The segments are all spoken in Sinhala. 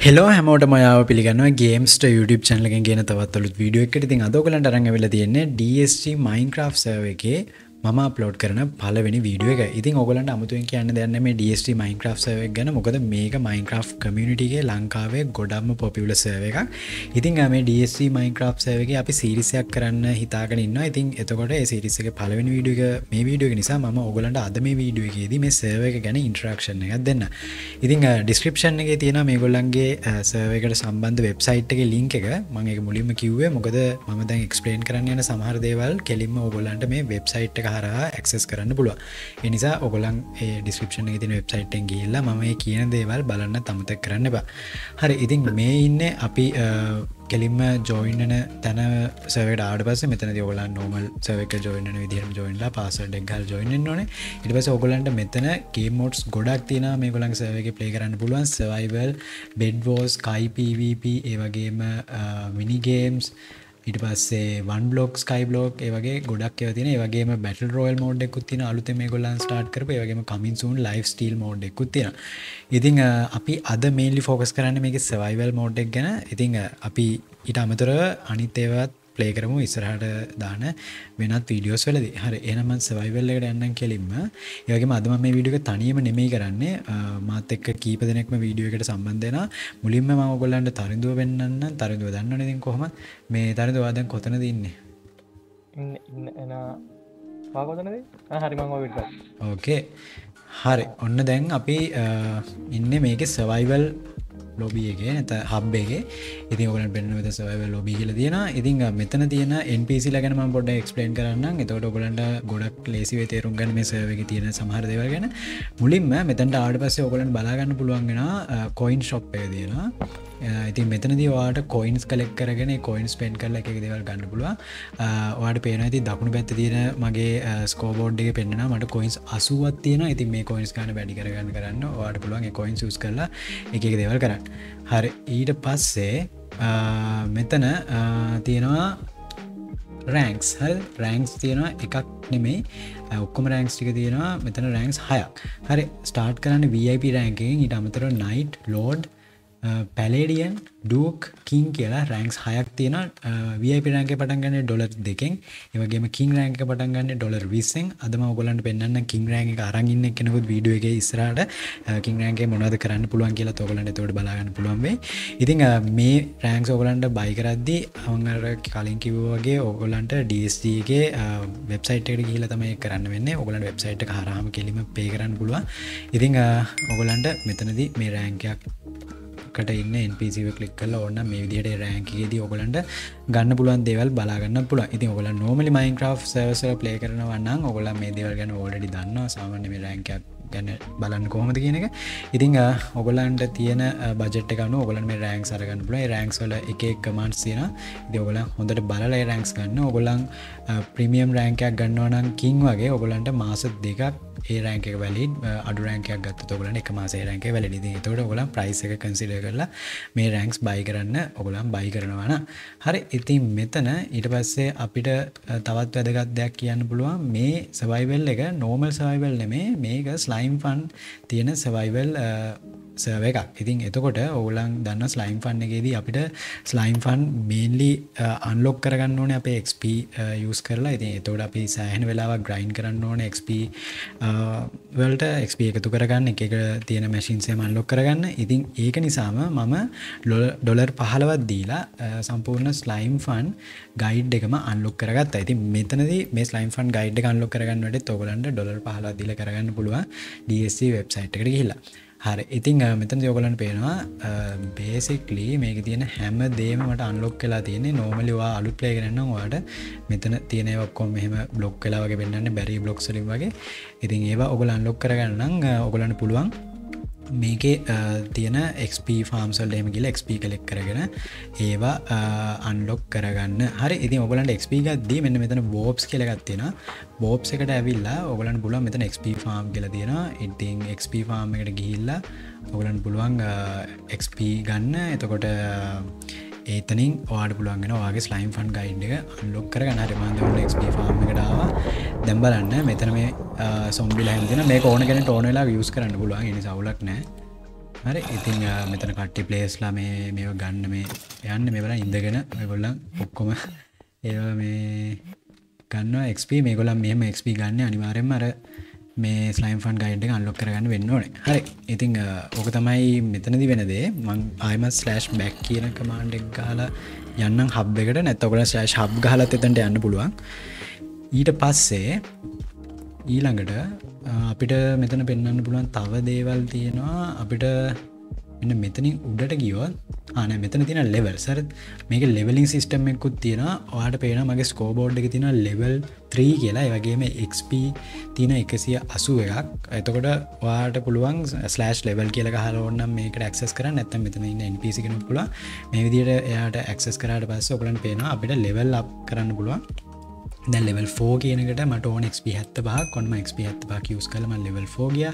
හෙලෝ හැමෝට මයාව පිළිගන්න ගේම්ස්ට YouTube චනලගෙන් ගෙන තවත්තුලුත් වීඩියෝ එකට ඉතින් අදෝකලට අරඟ වෙල තියෙන්නේ DSG මයින්ක්‍රෆ් සර්ව එකේ මම අප්ලෝඩ් කරන පලවෙනි වීඩියෝ එක ඉතින් ඔගලන්ට අමුතුවෙන් කියන්න දෙන්න මේ DST මයින්ක්‍රෆ් සර්ව ගැන. මොකද මේක මයින්ක්‍රෆ් කමියනිටිගේ ලංකාවේ ගොඩක්ම පොපිවල සර්ව එක ඉතින් මේ DST මයින්ක්‍රෆ් සර්වගේ අපි සිරිසයක් කරන්න හිතාගෙන ඉන්න ඉතින් එතකොට සිරිසක පලවෙනි වීඩියෝ මේ වීඩියෝ නිසා ම ඔගලන්ට අද මේ වීඩියෝගේද මේ සර්ව එක ගැන ඉන්ට්‍රක්ෂණ එකක් දෙන්න. ඉතින් ඩිස්ක්‍රපෂන් එක තියෙන මේ ගොල්ලන්ගේ සර්වකට සම්බන්ධ වෙබ්සයිට් එක ලිංක එක. මගේ මුලින්ම කිව්වේ මොකද ම දැන් එක්ස්පලේන් කරන්න යන සමහර දේවල් කෙලින්ම ඔගොලන්ට මේ වෙබ්සයිට් එක හරහා ඇක්සෙස් කරන්න පුළුව එනිසා ඔගොලන් ඩිස්ක්‍රපෂන් තින වෙබ්සයිට්ෙන් ගිල්ලා මම කියන දේවල් බලන්න තමතක් කරන්න බා හරි ඉතින් මේ ඉන්න අපි කෙලින්ම ජෝයින්නන තැන සවට ආඩ පස මෙතන ඔගල නෝමල් සවක ජෝයින විදිහම ජොයින්ලා පාසට එක්හල් ජොයින්න ඕන. ඉට පස ඔගලන්ට මෙතන ගේමෝට්ස් ගොඩක් තින මේ ගොලන් සවක ප්ලේ කරන්න පුළුවන්. සවයිවල් බෙඩ්වෝස් කයිPVP ඒවගේම මිනිගේම්ස් ඉට පස්සේ වන් බ්ලොක් ස්කයි බ්ලෝක් ඒවගේ ගොඩක් තින ඒවගේ බැටල් රෝල් මෝඩ් එකුත්තින අලුත මේ ගොල්ලන් ස්ටාට් කරප. ඒවගේම කමින්සුන් ලයි් ස්ටීල් මෝඩ් එකුත්තින ඉතිං අපි අද මේලි ෆෝකස් කරන්න මේක සවයිවල් මෝඩ්ඩක් ගැන. ඉතිං අපි ඉට අමතර අනිත් ඒවත් ප්ලේ කරමු ඉස්සරහට දාන වෙනත් වීඩියෝස් වලද. හරි එනම සවයිවල්ලකට එන්නම් කෙලින්ම. ඒවගේ අදම මේ විඩියක තනියම නෙමයි කරන්නේ. මාත එක්ක කීප දෙනෙක්ම වීඩියෝකට සම්බන්ධන මුලින්ම ම ගොල්ලන්ට තරිදුව වෙන්නන්න තරිදුව දන්න ඉතින් කොහොම මේ තරිදවාදන් කොතන දන්නේ ඕකේ හරි ඔන්න දැන් අපි ඉන්න මේක සවයිවල් ලොබියගේ නැත හබ්බේගේ ඉති ඔගල පෙන්න්න වෙත සවය ලොබි කියල තියෙන ඉතින් මෙතන තියෙන එන්පිසි ලගනම පොඩ එක්ස්පලේන් කරන්න එතවට ඔගලන්ට ගොඩක් ලේසිවේ තේරුම් ගන්න මේ සවක තියෙන සමහර දෙවගෙන මුලින්ම මෙතැන්ට ආඩ පස්සේ ඔගලන් බලාගන්න පුළුවන්ගෙන කොයින් ශොප්පය තියෙන ඉති මෙතනදී වාට කොයින්ස් කලෙක් කරගෙන කොයින්ස් පෙන් කරල එක දෙවල් ගන්න පුළුව වාට පේන ඇති දකුණු පැත්ත තියෙන මගේ ස්කෝබෝඩ්ඩගේ පෙන්න්න මට කොයින්ස් අසුවත් තියෙන ඉති මේ කොයින්ස් කාන වැඩි කරගන්න කරන්න වාට පුළුවන් කොයින් සස් කරලා එක දෙවල් කරන්න. හරි ඊට පස්සේ මෙතන තියෙනවා රෑන්ක්ස් හල් රෑන්ක්ස් තියෙනවා එකක් නෙමෙයි. ඔක්කොම රෑන්ක්ස් ටික තියෙනවා. මෙතන රෑන්ක්ස් හයක්. හරි ස්ටාර්ට් කරන්න VIP රෑන්කින් ඉට අමතර නයිට් ලෝඩ් පැලේඩියන් ඩුවක් කින් කියලා රෑන්ක්ස් හයක් තියෙන වප රෑන්ක පටන්ගන්න ඩොලර් දෙකෙන්. ඒවගේම කින් රෑන්ක පටන්ගන්න ඩොලර් විස්සෙන්. අදම ඔගලන්ට පෙන්න්න කින් රෑන්ක අරගන්න කෙනෙකුත් වීඩුව එක ඉස්රට කින් රෑන්ගේ මොනද කරන්න පුළුවන් කියලා තොගලට තොට බලාගන්න පුළුවන්වේ ඉතිං මේ රෑන්ක්ස් ඔගලන්ට බයිකරද්දි අවඟර කලින් කිව්වගේ ඔගොලන්ට ඩස්ගේ වෙබ්සයිට කියල තමයි කරන්න වෙන්න. ඔගලන් වෙබ්සයිට් හරහම කෙලිම පේ කරන්න පුළුවන්. ඉතිං ඔගොලන්ට මෙතනද මේ රෑන්කයක් කට ඉන්න එන්පසිව කලික් කල ඔන්න මේ විදිට රෑන්කේද ඔගලන්ට ගන්න පුළුවන් දෙවල් බලාගන්න පුළ ඉති ඔගල නෝමලි මයින්ක්‍රෆ් සවස ප්ලේ කරනවන්න ඔගොල මේ දෙවල් ගැන ඕඩඩි දන්න සාමාන්‍ය මේ රෑන්කයක් ගැන බලන්න කොහොමද කියන එක. ඉතිං ඔගොලන්ට තියෙන බජට කන ඔගලන් මේ රෑන්ක් සරගන්න පුල රෑන්ක්ස්වල එක කමන්ස් තියෙන දෙවගල හොඳට බලල රෑන්ක්ස් ගන්න. ඔගොලන් ප්‍රමියම් රෑන්කයක් ගන්නවනම් කින් වගේ ඔගොලන්ට මාස දෙකක් ඒ රෑන්ක වැලි අඩු රෑන්කයක් ගත් තොගලන එක මාසේ රෑන්ක වැලඩි තොට ඔගල ප්‍රයිස එක කන්සිල කරලා මේ රෑන්ක්ස් බයි කරන්න ඔගොලන් බයි කරනවන හරි ඉතින් මෙතන ඊට පස්සේ අපිට තවත් වැදගත් දෙයක් කියන්න පුළුවන්. මේ සවයිවල් එක නෝමල් සවයිවල් නෙමේ. මේක ස්ලයිම් ෆන් තියෙන සවයිවල් සර්ව එකක්. ඉතින් එතකොට ඔගුලන් දන්න ස්ලයිම් ෆන් එකේදී අපිට ස්ලයිම් ෆන් මේන්ලි අන්ලොක් කරගන්න ඕන අප XP යස් uh, කරලා. ඉතින් එතෝට අපි සෑහන වෙලාව ග්‍රයින් කරන්න ඕන XP uh, වලට XP එකතු කරගන්න. එක තියෙන මැසින්සේ මන්ලොක් කරගන්න. ඉතින් ඒක නිසාම මම ඩොලර් පහලවත් දීලා uh, සම්පූර්ණ ස්ලයිම් ෆන් ගයිඩ් එකම අන්ලොක් කරගත් ඇති මෙතනද මේ ස්ලයිම් ෆන් ගයිඩ් අන්ලොක් කරගන්නට තොගලන්ට ඩොලර් පහලා දිල කරගන්න පුළුව DSC වෙබ්සයිට් එකට ගහිලා හරි. ඉතිං මෙතන් යෝගලන් පේනවා බේසික්ලි මේක තියෙන හැම දේමට අන්ලොක් කලා තියන්නේ. නෝමලිවා අලුත් ප්ලේ කරන්න වාට මෙතන තියන ඔක්කොම මෙහම බ්ලොක් කලාවගේ පෙන්න්න බැරි බ්ලොක්සලින් වගේ. ඉතින් ඒවා ඔගල අන්ලොක් කරගන්නම් ඔගලන්න පුළුවන් මේකේ තියෙන XP ෆාම්සල් ේම කියල XP කලෙක් කරගෙන ඒවා අන්ලොක් කරගන්න. හරි ඉති ඔගලන්ට XP ගත්දී මෙන්න මෙතන බෝබ්ස් කියලගත්තියෙන බෝබ්ස එකට ඇවිල්ලා ඔගලන් පුලුවන් මෙතන XP ෆාම් කියල තියෙන ඉතිං XP ෆාම් එකට ගිහිල්ලා ඔගලන් පුළුවන් XP ගන්න. එතකොට ඒතනින් වාඩ පුළුවන්ගෙන වගේ ස්ලයිම් ෆන් ගයින්් එක අන්ලොක් කර ගන්න රමන්ද ක්ප ෆාම් එකටාව දැම්බලන්න මෙතන මේ සොම්බිල හැදින මේ ඕන ගැන ටෝනලා යස් කරන්න පුළුවන්. එනි සවලක් නෑ හරි ඉතිං අ, මෙතන කට්ටි පලේස්ලා මේ මේ ගන්න මේ යන්න. මෙවල ඉඳගෙන ගොල්ලන් ඔක්කොම ඒ මේ ගන්න එක්ප මේ ගොලම් මෙම එක්ප ගන්න. අනිවාරෙන් අර මේ ස්ලයිම් ෆන් ගයිඩ් අල්ලොක් කරගන්න වෙන්න ඕනේ. හරි. ඉතිං අ, ඕක තමයි මෙතනදි වෙනදේ මං ආයම ස්ලෑෂ් බැක් කියන කමාන්ඩෙක් ගාලා යන්න හබ් එකට. නැත්තකොට ශෑෂ් හබ් ගහලත් එතට යන්න පුළුවන්. ඊට පස්සේ ඊළඟට අ, අපිට මෙතන පෙන්න්න පුළුවන් තව දේවල් තියෙනවා. අපිට එන්න මෙතනින් උඩට ගියොත් ආන මෙතන තින ලෙවල් සර මේක ලෙවලින් සිස්ටම් එකුත් තියෙන වාට පේන මගේ ස්කෝබෝඩ් එක තින ලෙවල් 3 කියලා. ඒවගේම XP තින එකසිය අසු එකක්. එතකොට වාට පුළුවන් ස්ලෑස් ලෙවල් කියල හලෝන්නම් මේක ක්සස් කර නැත්තම් මෙතන ඉන්න NPසිකෙන පුල මේ විදිට එයාට ඇක්සස් කරට පස්ස ඔකලන් පේන අපිට ලෙවල් අප් කරන්න පුළුවන්. දැ ලෙවල් ෝ කියනකට මට ඕන එක්ප හැත්ත බා කොන්ම එක්ප හැත්ත බා කියස් කලම ලෙවල් ෝගිය.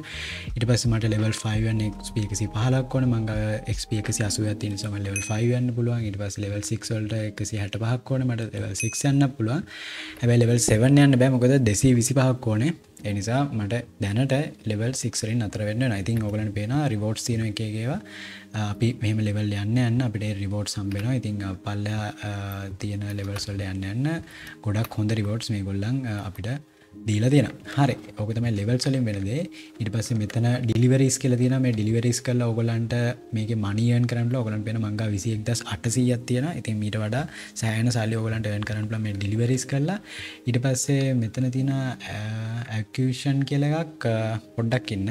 ඉට පස මට ලෙවල් 5 එක්පි පහලක් කොන මංග එක්ප එකසි අසු ඇති නිසම ලෙවල් 5න්න පුළුවන්. ඉට පස් ලෙවල් 6ල්ට එකසි හැට පහක් කොන මට ලෙවල් 6 යන්න පුළුවන්. හැබයි ලෙවල් 7 යන්න බෑමකොද දෙසේ විසි පහක් කෝනේ එනිසා මට දැනට ලෙවල් සික්සරින් අතර වෙන්න නයිතින් ඔගලන් පේන රිවෝට් තියන එකගේවා අපි මෙම ලෙවල් යන්න යන්න අපිට රිවෝට් සම්බෙන ඉතිං පල්ල තියෙන ලෙවල්සල්ල යන්න යන්න ගොඩක් හොඳ රිවෝට්ස් මේ ගොල්ලන් අපිට දීලා තියෙන හරි. ඕකතම ලෙවල් සලින් වෙනදේ. ඉට පස්ස මෙතන ඩිලිවරිස් කියල තින මේ ඩිලිවරිස් කල ඔගලන්ට මේක මනියන් කරට ඔගලන් පෙන මංග විසික් දස් අටසීයක් තියෙන ඉතින් මීට වඩා සෑන සල්ලි ඔගලන්ට වන් කරට මේ ඩිලිවරිස් කරලා. ඉට පස්සේ මෙතන තින ඇකෂන් කියලක් පොඩ්ඩක් ඉන්න.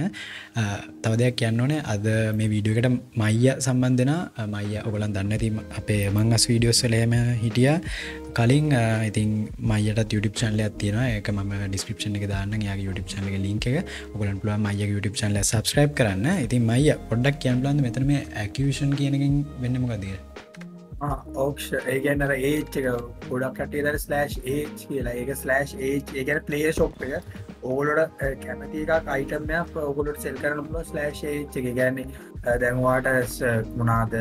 තව දෙයක් කියන්න ඕනේ. අද මේ වීඩියෝකට මයිය සම්බන්ධන මයිය ඔගලන් දන්න ඇති අපේ මංගස් වීඩියෝස්සලේම හිටිය. කලින් ඉතින් මයට YouTube චන්ල තින එක ම ඩිස්ක්‍රපෂන එක දාන්න යාගේ YouTube චනල ලින්ක එක. ඔගලන් පුල මය YouTube චනල සබස්ක්‍රයිබ් කරන්න. ඉතින් මයිය පොඩ්ඩක් කියන්ලන්ද මෙතන මේ ඇකෂන් කියනකින් වෙන්නමකදේ ඕක්ෂ ඒගැන්නර ඒච් එක ගොඩක් කටේ ස්ලෑශ් ඒච් කියලා. ඒක ස්ලෑශ් ඒච් ඒගැන පලේ ශොප් එක. ඕගොලට කැමතික අයිටමයක් ඔගොලට සෙල් කරන පුල ස්ලෑශ් ඒච් එක. ගැන්නේ දැන්වාට මුණාද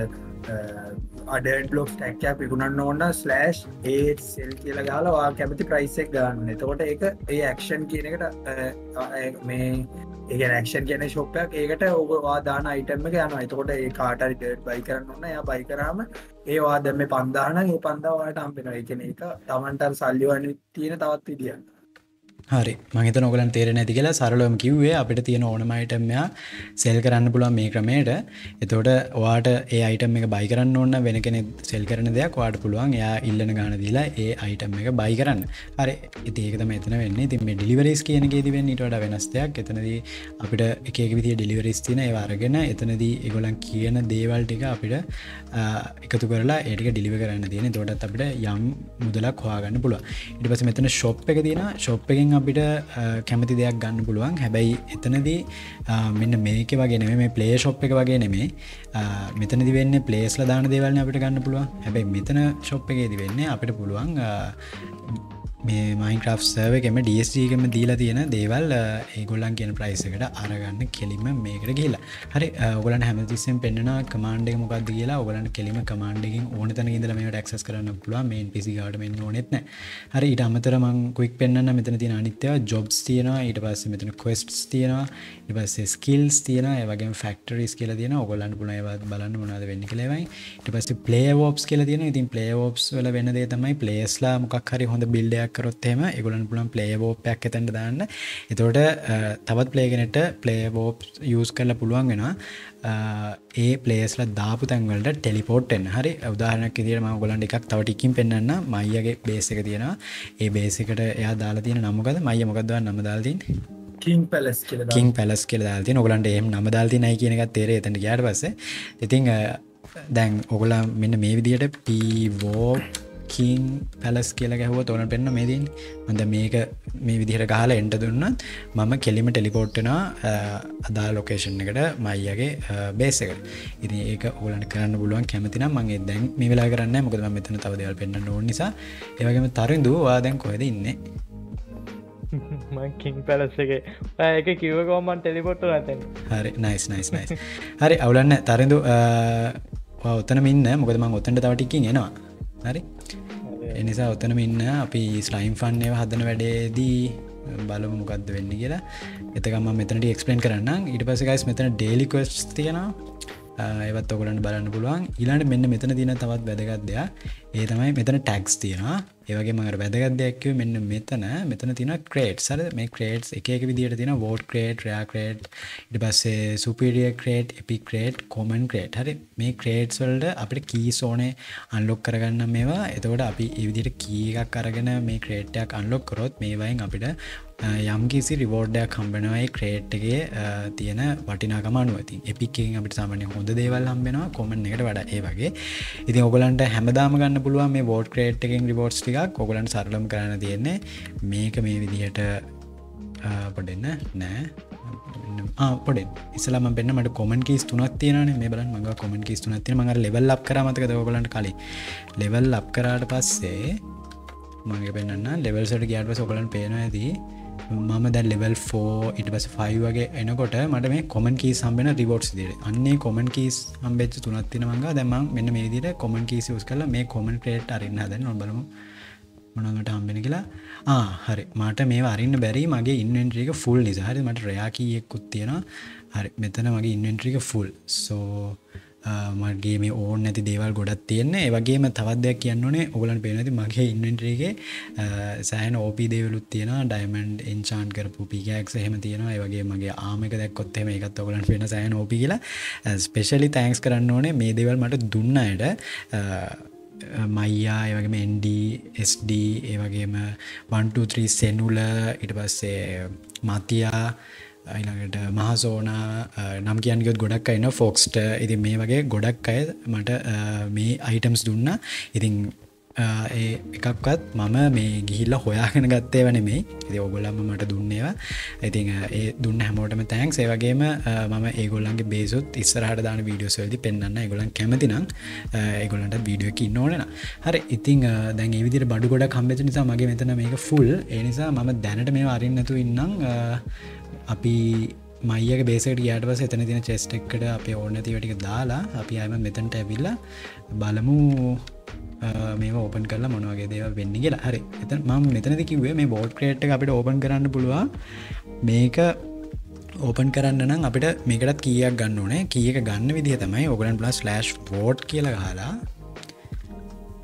අඩ බ්ලොක් ටැක්කයක් පිකුණන්න ඕන්න ස්ලෑශ් ඒ සෙල් කියල ගාලවා කැමති ප්‍රයිසෙක් ගන්න. එතකොට ඒක ඒ ඇක්ෂන් කියන එකට මේ ඒ ක්ෂන් කියන ශොප්පයක් ඒකට ඔබවා දාන අයිටම යන එතකොට ඒ කාටරි ඩට බයි කරන්න ඔන්න ය බයි කරාම ඒවා දැම පන්දාන ඒ පන්දාවාට අම්පෙන එකන එක තමන්ටර් සල්ලිවන්න තියෙන තවත් විදිියන්න හරි. මහිත නොගලන් තේරෙන ඇති කියලා සරලොම කිව්වේ අපිට තියෙන ඕනමයිටම්මයා සෙල් කරන්න පුළුවන් මේ ක්‍රමයට. එතෝට වාට ඒ අයිටම් එක බයි කරන්න ඕන්න වෙන කෙනෙ සෙල් කරන දෙයක් වාට පුළුවන්. එයා ඉල්ලන ගාන දීලා ඒ අයිටම් එක බයි කරන්න. හරි. ඉතිඒකත මෙතන වෙන්න. තිම ඩිලිවරස් කියනගේ තිවෙන් ඊට වෙනස් දෙයක්. එතනද අපිට එක විදි ඩිලිවරිස් තින ඒවාරගෙන එතනදී එගොලන් කියන දේවල් ටික අපිට එකතු කරලා ඒටික ඩිලිව කරන්න තියෙන. තොටත් අපිට යම් මුදලක් හවාගන්න පුළුව ඉට පස මෙතන ශොප් එක තියෙන ශොප් එකින් අපිට කැමති දෙයක් ගන්න පුළුවන්. හැබැයි එතනදී මෙන්න මේක වගේ මේ පලේ ශොප් එක වගේ නෙමේ මෙතනදි වෙන්න පලේස්ල දාන දේවල්න අපිට ගන්න පුළුවන්. හැබැයි මෙතන ශොප් එකේති වෙන්න අපිට පුළුවන් මේ මයින්ක්‍රෆ් සර්වකම ඩස්ගම දීලා තියෙන දේවල් ඒගොල්ලන් කියන ප්‍රයිසකට අරගන්න කෙලිම මේකට කියලා හරි ඔගලන් හැමතිස්සෙන් පෙන්න්න කමාන්ඩ මොකක්ද කියලා ඔගලන් කෙලිම කමාන්ඩකින් ඕන තන ඉදල මේ ක්සස් කරන්න පුළුව මේන් පිසිගට මෙන්න ඕනෙත්න හරි ඊට අමතර මං කුයික් පෙන්න්න මෙතන තින අනිත්‍යව ජොබ්ස් තියෙනවා. ඊට පස්ස මෙතන කොස්ට්ස් තියෙනවා. ඉට පස්සේ ස්කිල්ස් තියෙන ඒවගේ ෆක්ටරිස් කියල තියෙන ඔගොලන් පුුණ ඒවත් බලන්න මොනාද වෙන්න කලෙවයි ඉට පස්ස පලේ ෝප්ස් කියල තියෙන ඉතින් පලේ ෝප්ස් වල වෙන දේ තමයි පලේස්ලා මොකක් හරි හොඳ බිල්ඩයක් කරොත්තේම එගුලන් පුලන් පලේ ෝපයක් ඇතැට දාන්න. එතෝට තවත් පලේගෙනට පලේ ෝප් යස් කරලා පුළුවන් වෙනවා. ඒ පලේස්ල දාපු තැන්වලට ටෙලිපෝට්ෙන් හරි උදාහරනක් දිරම ගොලන් එකක් තවටිකින් පෙන්න්න මයියගේ බේසක තියෙනවා. ඒ බේසිකට එයා දාලා තියෙන නමුකද මය මොකක්දව නම දාල්තින් කින් පැලස් කින් පැලස් කියල දාල්ති නොගලන්ට එම නම දාල්ති නයි කියන එකත් තේරේ එතට ගයාට පස්ස. ඉතිං දැන් ඔගොලා මෙන්න මේ විදියට පීවෝ කින් පැලස් කියල ගැහුව තොන පෙන්න්න මේදීන් හොඳ මේක මේ විදිහට ගහල එන්ට දුන්නත් මම කෙලිම ටෙලිපෝට්ටනා අදා ලොකේෂන් එකට මයියගේ බේසකට ඉති ඒක ඕලට කරන්න පුළුවන් කැමතින මගේ දැන් මේ වෙලා කරන්න මොකද මෙතන තවදවල් පෙන්න්න ඕ නිසා. ඒවගේම තරින්දු වාදැන් කොහෙද ඉන්නේ? මකින් පැලස් එක. ඒක කිව කෝමන් ටෙලිපොට්ට ඇතෙන් හරි නයිස් නයිස් නයිස් හරි අවුලන්න තරිඳු ඔත්තන මින්න මොකද මං ඔත්තන්ට තවටිකින් එනවා. හරි එනිසා ඔත්තන ඉන්න අපි ස්ලයිම් ෆන් ඒව හදන වැඩේදී බලමු මොකක්ද වෙන්න කියලා. එතකම මෙතනට එක්ස්පලන් කරන්න ඉට පසකයිස් මෙතන ඩේලිකස් තියෙනවා. ඒවත් ඔගලන්ට බලන්න පුළුවන්. ඉලාට මෙන්න මෙතන තින තවත් වැදගත්දයක් ඒ තමයි මෙතන ටැක්ස් තියෙනවා. ඒවගේ මඟට වැදගත්දයක්ව මෙන්න මෙතන. මෙතන තින ක්‍රේට් සර මේ ක්‍රේට් එක විදිට තින වෝඩ් ක්‍රේට් රයා ක්‍රේට් ඉට පස්සේ සුපිරිය ක්‍රේට් එපි ක්‍රේට් කොමන් ක්‍රේට් හරි? මේ ක්‍රේට්ස් වල්ට අපට කී සෝනේ අන්ලොක් කරගන්න මේවා. එතකොට අපි එවිදිට කීගක් අරගෙන මේ ක්‍රේට්ටයක් අන්ලොක් කරොත් මේවයින් අපිට යම්කිසි රිවෝඩ්ඩයක් කම්බෙනවයි ක්‍රේට්ගේ තියෙන වටිනාකම අනුවති එපික්කින් අපිට සාමනය හොඳ දේවල් හම්බෙනවා කොමන් එකට වඩ. ඒ වගේ. ඉතින් ඔගලන්ට හැමදාම ගන්න පුළුවන් මේ වෝඩ් ක්‍රේට් එකෙන් රිවෝඩ්ස් ටිකක්. ඔගලන්ට සරලම් කරන්න තියෙන්නේ මේක මේ විදිහට පොඩෙන්න. නෑ. පොඩ ඉස්ලාම පෙන්න්න මට කොමන් කිස් තුනක් තියෙන මේ බලන් මඟ කොමන් කිස් තුනක් තින මඟ ලෙවල් ලක් කරමතක දවගලන්ට කලින්? ලෙවල් ලප් කරාට පස්සේ මගේ පෙන්න්න ලෙවල්සට ගයාට සොකලන් පේන ඇදී මම දැ ලෙවල් ෆෝ ඉට පස ෆයි වගේ එනකොට මට මේ කොමන් කී සම්බෙන රිවෝට්ස් දිට අන්නේ කොමන් කීස් අම්බෙච් තුනත්තින මංග. දැම මෙන්න මේ දිට කොමන් කීසි ස් කල මේ කොමන් ක්‍රේට් අරන්න ද නොබලම මොනගට හම්බෙන කියලා. ආ හරි. මට මේ අරන්න බැරි. මගේ ඉන්වෙන්ට්‍රික ෆුල් නිසාහරි මට රයාකීයෙක්කුත් තියෙනවා. හරි මෙතන මගේ ඉන්වෙන්ට්‍රික ෆුල් සෝ මගේ මේ ඕන නැති දේවල් ගොඩත් තියෙන්නේ. ඒවගේම තවත් දෙයක් කියන්නනේ ඔගලන් පේනති මගේ ඉන්වෙන්ට්‍රේගේ සෑහන ඕපී දේවලුත් තියෙන ඩයිමන්ඩ් එන්චාන් කරපු පිකක්ස් එහෙම තියෙනවා. ඒවගේ මගේ ආමක දැක්කොත්තෙම එකත් ඔගලන් පෙන සෑහන ඕපි කියලා. ස්පෙශලි තෑන්ක්ස් කරන්න ඕනේ. මේ දේවල් මට දුන්නයට මයියා ඒවගේම ND SD ඒවගේම 123 සෙනුල ඉට පස්සේ මතියා ඊළඟට මහසෝනා නම් කියන්ගොත් ගොඩක් අයින්න ෆෝක්ස්ට ඉති මේ වගේ ගොඩක් අය මට මේ අයිටම්ස් දුන්න. ඉතින් ඒ එකක්වත් මම මේ ගිහිල්ල හොයාගෙන ගත්තේ වන මේ ඉති ඔගොල්ලම මට දුන්නේවා ඉතින් ඒ දුන්න හැමෝටම තෑන්ක් ඒවගේම මම ඒගොල්ලන්ගේ බේසුත් ඉස්සරහට දාන වීඩියෝස්වල්දි පෙන්න්න ගොලන් කැමතිනම් ඒගොලන්ට වීඩියෝක නොලන හරි ඉතින් දැන් ඒවිදිර බඩු ගොඩ කම්බෙච නිසා මගේ මෙතන මේක ෆුල් ඒ නිසා මම දැනට මේ අරින්නතු ඉන්නම්. අපි මයික බේසට යාට පස එතන තින චෙස්ට එක්කට අපේ ඕන්න තිවටික දාලා අපි අයම මෙතැන්ට ඇවිල්ල බලමු මේ ඕපන් කරලා මොනවගේ දේව වෙන්න කියලා. හරි. එත ම මෙතනති කිවේ මේ බෝඩ් ක්‍රේට් අපිට ඕපන් කරන්න පුළුවන්. මේක ඕපන් කරන්න නම් අපිට මේකටත් කියක් ගන්න ඕනේ. කියක ගන්න විදිහ තමයි ඔගලන් පලස් ලස්් පෝට් කියලා හලා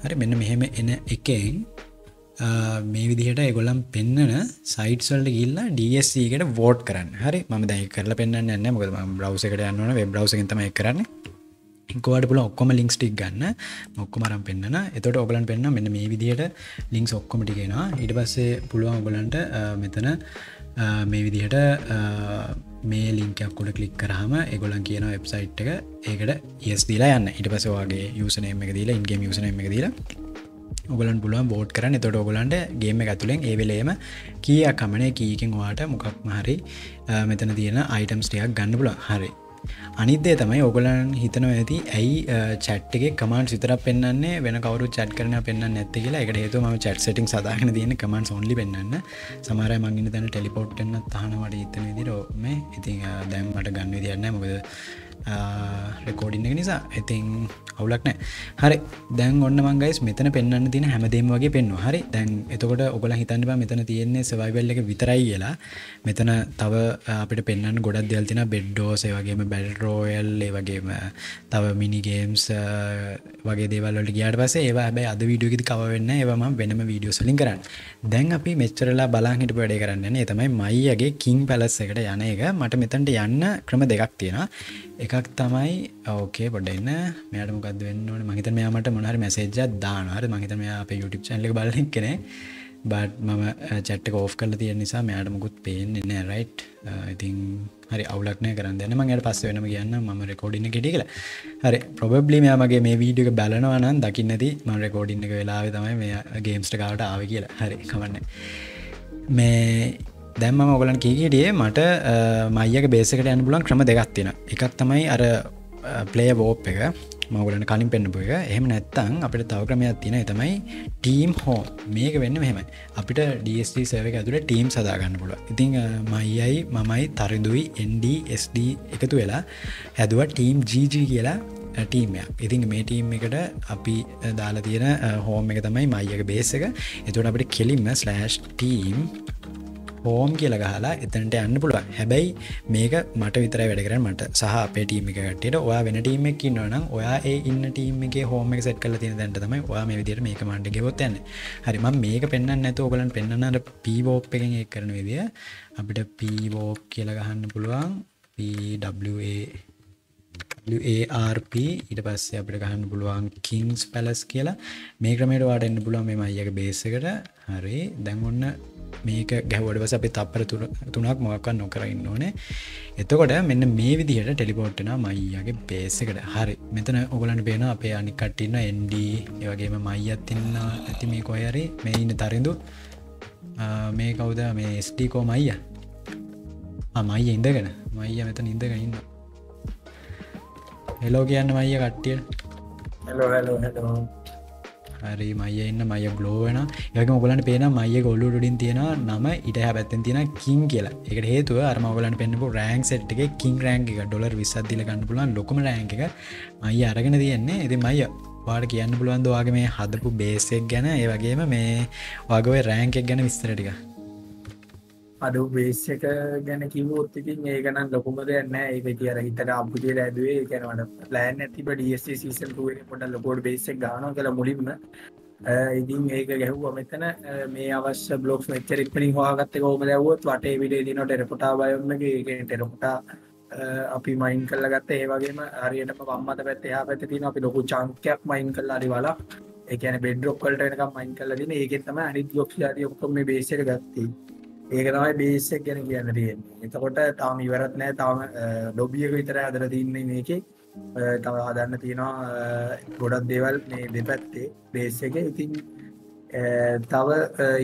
හරි මෙන්න මෙහෙම එන එකෙන් මේ විදිහට එගොල්ලම් පෙන්නන සයිට්සල්ට ගිල්ලා ඩSකට වෝට් කරන්න. හරි? ම දැයි කරල පෙන්න්න න්න මොකද බ්‍රවසකට යන්නන වෙබ් බ්‍රවසතම කරන්න. කෝට පුල ඔක්කොම ලිංක්ස් ටික් ගන්න? මොක්කොමරම් පෙන්න්න. එතොට ඔගලන් පෙන්න්න මෙන්න මේ විදිහට ලිංක්ස් ඔක්කොමටිගෙනවා ඉට පස්සේ පුළුවන් ඔගලන්ට මෙතන මේ විදිහට මේ ලිංකයක් කොට කලික් කරහම එගොලන් කියන වෙබ්සයිට් එක ඒකට ඒස් දීලා යන්න. ඉට පසවාගේ යුසනයම එක දීලා ඉන්ගේ යුසනයම එක දීලා. ඔගලන් පුළුවන් බෝඩ් කරන්න. තොට ඔගලන්ට ගේම ඇතුළෙන් ඒවෙලේම කිය කමනේ කීකින් වාට මොකක්ම හරි මෙතන තියෙන අයිටම්ස්ටයක් ගන්න පුල හරි. අනිදේ තමයි ඔගලන් හිතනව ඇති ඇයි චට්ගේ කමන් සිතර පෙන්න්නේ වෙන කවරු චට් කරන පෙන්න්න නැති කියලා. එකට හේතු ම චට් සටිං සදාහන තියෙන කමන් සොන්ලි පෙන්න්න සමර මංගින තැන ටෙලිපොට්ටන්න තහනවට ඉතන විදිරෝම ඉතින් දැම්මට ගන්න විදින්න මොකද රෙකෝඩින්න එක නිසා ඉතින් අවුලක් නෑ. හරි දැන් ඔන්න මංගයිස් මෙතන පෙන්න්න තින හැමදේම වගේ පෙන්ව හරි දැන් එතකොට ඔගල හිතන්නවා මෙතන තියෙන්නේ සවයිවල් එක විතරයි කියලා. මෙතන තව අපිට පෙන්න්න ගොඩක් දෙල්තින බෙඩ්ඩෝස වගේම බැල්රෝයල් ඒ වගේම තව මිනිගේම්ස් වගේ දේවල්ලට ගියට පස ඒවා හැබයි අද වීඩියෝගෙති කවවෙන්න ඒවම වෙනම වීඩියෝ සලින් කරන්න. දැන් අපි මෙච්චරලා බලාහිට වැඩේ කරන්න තමයි මයිගේ කින් පැලස් එකට යන එක. මට මෙතන්ට යන්න ක්‍රම දෙකක් තියෙන එකක් තමයි ඕකේ පොඩන්න මෙයට මොකද වෙන්න ඕන? මහිත මෙයාමට මොනහර මැසේජ දානහර මහිත මෙයා අප YouTube චැනල බල කෙනෙ බට් මම චට්ක ඕෆ් කල තිය නිසා මෙයාට මුකුත් පේෙන්න්න රයිට් ඉතින් හරි අවුලක්නය කරන්න දෙන්න. මඟට පස්ස වෙනම කියන්න ම රෙකෝඩින්න කෙටි කළ හරි ප්‍රබ්ලි මෙයාමගේ මේ වීඩියක බලනවනන් දකින්නති ම රෙකෝඩින්න එක වෙලාව තමයි මේ ගේම්ස්ට කාට ආව කියලා. හරි කමන්න. මේ දැම්ම ඔගලන් කීගටියේ මට මයික බේසකට යන පුලන් ක්‍රම දෙගත්තින එකක් තමයි අර පලේ බෝප් එක. මගලන කලින් පෙන්න්නපු එක. එහෙම නැත්තං අපිට තව ක්‍රමයක් තින තමයි ටීම් හෝ මේක වෙන්න මෙහෙම අපිට DST සර්ව ඇතුළ ටීම් සදාගන්න පුල ඉතිං මයියි මමයි තරිදුයි NDSD එකතු වෙලා හැදුව ටීම් GG කියලා ටීමයක් ඉතින් මේ ටීම් එකට අපි දාලා තියෙන හෝම එක තමයි මයික බේස එක. එතුට අපට කෙලින්ම ස්ලෑෂ් ටීම් හෝම් කියල ගහලා එතනට යන්න පුළුවන්. හැබැයි මේක මට විතර වැඩකරන මට සහ අපේ ටීම එක කටට ඔයා වෙන ටීමක් ඉන්නවනම් ඔයා ඒ ඉන්න ටීම එක හෝම එක සෙට් කල තින දැන්ට තමයි ඔයා මේ විදිර මේක මන්ට ගෙවොත්තයන්න හරි ම මේක පෙන්න්න නැත ඔගලන් පෙන්න්නට පීවෝප් එකෙන් එක් කරන විදිිය. අපිට පීවෝප් කියල ගහන්න පුළුවන්. PWA ARP ඊට පස්සේ අපිට ගහන්න පුළුවන් කිංස් පැලස් කියලා. මේ ක්‍රමයට වාට එන්න පුළුවන් මේ අයක බේසකට හරි දැන් ඔන්න මේක ගැහවඩවස අපි තප්පර තුනක් මොකක් නොකර ඉන්න ඕනේ. එතකොට මෙන්න මේ විදිහට ටෙලිපෝට්ටන මයියගේ බේසකට හරි. මෙතන ඔගලන් පේන අපේ අනිකට්ටින්න එන්ඩ ඒවගේම මයියත්තින්න ඇති මේ කොයරි මේ ඉන්න තරිඳු. මේ කවුද? මේ ස්ටිකෝ මයිය? මයිය ඉඳගෙන. මයිය මෙතන ඉඳගෙන ඉන්න හෙලෝ කියන්න මයිය කට්ටිය. හෙලෝ හෙලෝ හෙලෝ හරි මය ඉන්න මය ගලෝවන යක මොගලන් පේන මය ගොල්ලු ඩින් තියෙන නම ඉට පැත්තෙන් තියෙන කින් කියලා. එකට හේතුව අරමගලන් පෙන්න්නපු රෑන් සට් එක කින් රෑන්ක එක ඩොලර් විසද්දිල ගන්න පුලන් ලොකම රෑන්ක එක මයි අරගෙන තියෙන්නේ. එති මය පාට කියන්න පුළුවන්ද වගේ මේ හදපු බේසෙක් ගැන? ඒ වගේම මේ වගේ රෑන්කෙක් ගැන විස්තරටික අඩු බේස් එක ගැන කිවෝත්තිකින් ඒකනම් ලොකුම දෙන්න ඒක කියර හිතට අම්පුතිය ඇදුවේ. කැනවට ලෑන් ඇතිබ ඩස්C සීසන් පොට ලොකෝඩ් බේසක් ගාන කළ මුලින්ම. ඉතින් ඒක ගැහුව මෙතන. මේ අවශ්‍ය බ්ලොක්ස් මෙච්චරක්පනින් හවාගත්ත කෝම දැවුවත් වටේ විඩේ දින ටෙරපොටා බයම්මගේ ටෙරපොටා අපි මයින් කල්ල ගත්ත ඒවගේම හරියටම පම්මත පැත් එයා පැතිතින අපි ලොකු චංකයක් මයින් කල්ලා අරිවාලා එකන බෙඩ්රොක්කල්ට එනකම් මයින් කල්ලදින ඒකෙත්තම අනිත් යොක්ෂ ාතිය ඔක්කොම බේසක ගත්තී. ඒක තමයි බේසක් ගැන කියන්න තියෙන එතකොට තාම ඉවරත් නෑ. තාම ලොබියක විතර අදර තින්නේ මේක. තව හදන්න තියෙනවා ගොඩක් දේවල් මේ දෙපැත්තේ බේස් එක. ඉතින් තව